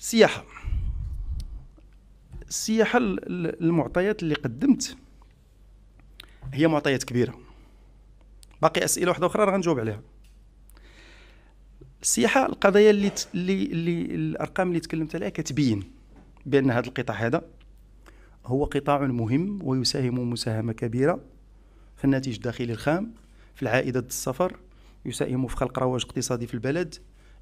السياحة السياحه المعطيات اللي قدمت هي معطيات كبيرة. باقي أسئلة واحدة أخرى راه غنجاوب عليها. السياحة القضايا اللي اللي, اللي الأرقام اللي تكلمت عليها كتبين بأن هذا القطاع هذا هو قطاع مهم ويساهم مساهمة كبيرة في الناتج الداخلي الخام في العائدة السفر يساهم في خلق رواج اقتصادي في البلد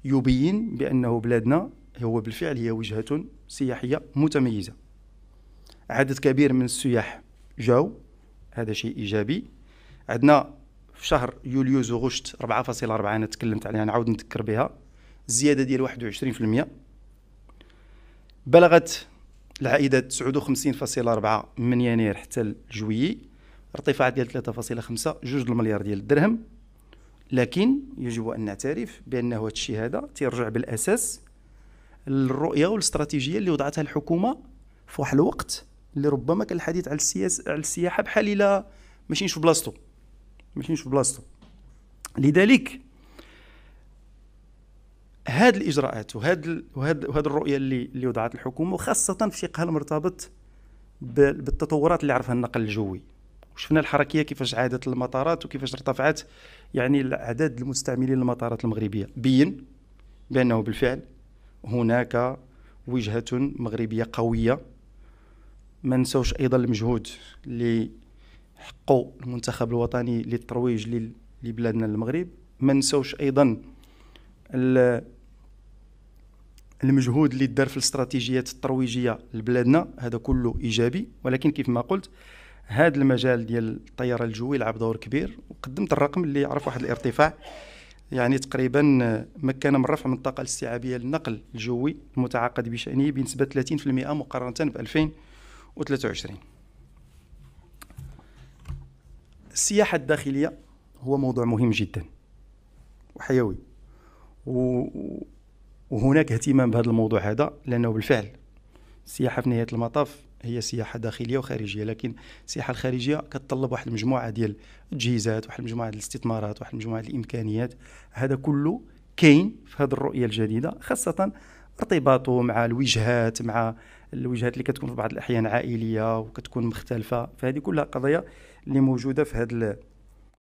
يبين بأنه بلادنا هو بالفعل هي وجهة سياحية متميزة. عدد كبير من السياح جاو هذا شيء إيجابي. عندنا في شهر يوليوز وغشت 4.4 أنا تكلمت عليها نعاود نذكر بها. الزيادة ديال 21% بلغت العائدات 59.4 من يناير حتى الجويي. ارتفاع ديال 3.5 جوج المليار ديال الدرهم. لكن يجب أن نعترف بأن هذا الشيء هذا تيرجع بالأساس للرؤيه والاستراتيجية اللي وضعتها الحكومة في واحد الوقت اللي ربما كان الحديث على السياسة على السياحة بحال إلا ماشيينش في بلاصتو. ماشيينش في بلاصتو. لذلك هاد الإجراءات وهاد وهاد وهاد الرؤية اللي اللي وضعت الحكومة وخاصة في شقها المرتبط بالتطورات اللي عرفها النقل الجوي. وشفنا الحركية كيفاش عادت المطارات وكيفاش ارتفعت يعني عدد المستعملين للمطارات المغربية. بين بأنه بالفعل هناك وجهة مغربية قوية. ما نسوش أيضا المجهود اللي حقه المنتخب الوطني للترويج لبلادنا المغرب. ما نسوش أيضا المجهود اللي دار في الاستراتيجيات الترويجية لبلادنا. هذا كله إيجابي. ولكن كيف ما قلت هذا المجال ديال الطيارة الجوي لعب دور كبير. وقدمت الرقم اللي عرف واحد الارتفاع يعني تقريبا مكن من رفع من الطاقة الاستيعابية للنقل الجوي المتعاقد بشأنه بنسبة 30% مقارنة ب 2023 السياحة الداخلية هو موضوع مهم جدا وحيوي وهناك اهتمام بهذا الموضوع هذا لأنه بالفعل السياحه في نهاية المطاف هي سياحة داخلية وخارجية لكن السياحة الخارجية كتطلب واحد المجموعة ديال التجهيزات واحد المجموعة ديال الاستثمارات واحد المجموعة ديال الإمكانيات. هذا كله كاين في هذه الرؤية الجديدة خاصة ارتباطه مع الوجهات مع الوجهات اللي كتكون في بعض الأحيان عائلية وكتكون مختلفة. فهذه كلها قضايا اللي موجودة في هذا